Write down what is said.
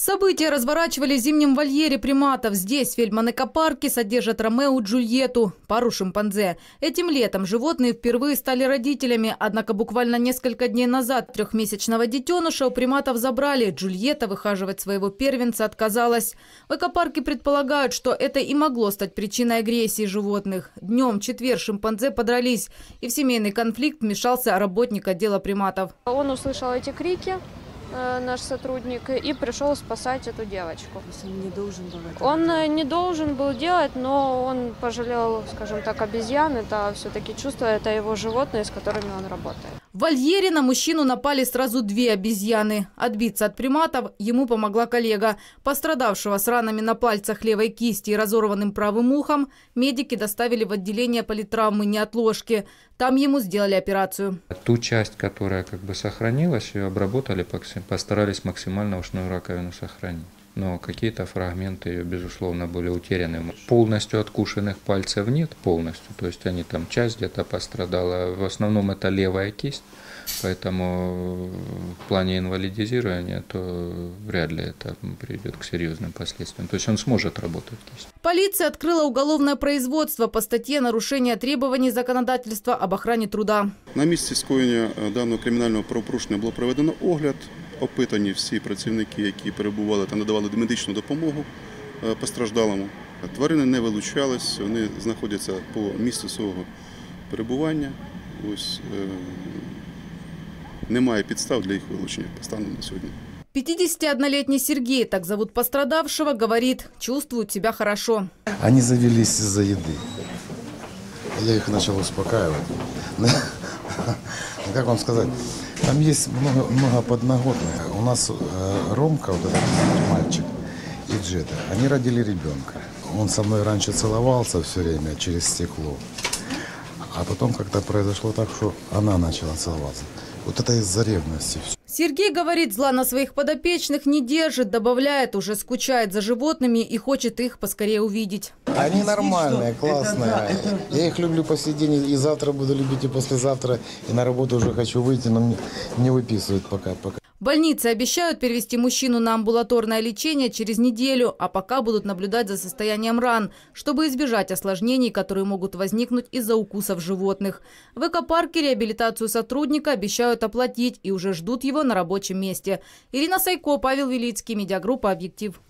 События разворачивались в зимнем вольере приматов. Здесь, в Фельдман-экопарке, содержат Ромео Джульетту, пару шимпанзе. Этим летом животные впервые стали родителями, однако буквально несколько дней назад трехмесячного детеныша у приматов забрали. Джульетта выхаживать своего первенца отказалась. В экопарке предполагают, что это и могло стать причиной агрессии животных. Днем четверг шимпанзе подрались, и в семейный конфликт вмешался работник отдела приматов. Он услышал эти крики, наш сотрудник, и пришел спасать эту девочку. То есть он не должен был это Он делать? э, не должен был делать, но он пожалел, скажем так, обезьян. Это все-таки чувство, это его животные, с которыми он работает. В вольере на мужчину напали сразу две обезьяны. Отбиться от приматов ему помогла коллега. Пострадавшего с ранами на пальцах левой кисти и разорванным правым ухом медики доставили в отделение политравмы неотложки. Там ему сделали операцию. Ту часть, которая как бы сохранилась, ее обработали, постарались максимально ушную раковину сохранить Но какие-то фрагменты ее, безусловно, были утеряны. Полностью откушенных пальцев нет полностью, то есть они там часть где-то пострадала. В основном это левая кисть, поэтому в плане инвалидизирования то вряд ли это приведет к серьезным последствиям. То есть он сможет работать кисть. Полиция открыла уголовное производство по статье «Нарушение требований законодательства об охране труда». На місці скоєння е, даного кримінального правопорушення було проведено огляд. Опитані всі працівники, які перебували та надавали медичну допомогу е, постраждалому. Тварини не вилучались, вони знаходяться по місцю свого перебування. Ось е, немає підстав для їх вилучення станом на сьогодні. 51-летний Сергей, так зовут пострадавшего, говорит, чувствует себя хорошо. Они завелись из-за еды. Я их начал успокаивать. Как вам сказать? Там есть много, много подноготных. У нас э, Ромка, вот этот мальчик, и Джета, они родили ребенка. Он со мной раньше целовался все время через стекло. А потом как-то произошло так, что она начала целоваться. Вот это из-за ревности все. Сергей говорит, зла на своих подопечных не держит, добавляет, уже скучает за животными и хочет их поскорее увидеть. Они нормальные, классные. Я их люблю по сей день, и завтра буду любить, и послезавтра. И на работу уже хочу выйти, но мне не выписывают пока. пока. В больнице обещают перевести мужчину на амбулаторное лечение через неделю, а пока будут наблюдать за состоянием ран, чтобы избежать осложнений, которые могут возникнуть из-за укусов животных. В экопарке реабилитацию сотрудника обещают оплатить и уже ждут его на рабочем месте. Ирина Сайко, Павел Велицкий, медиагруппа «Объектив».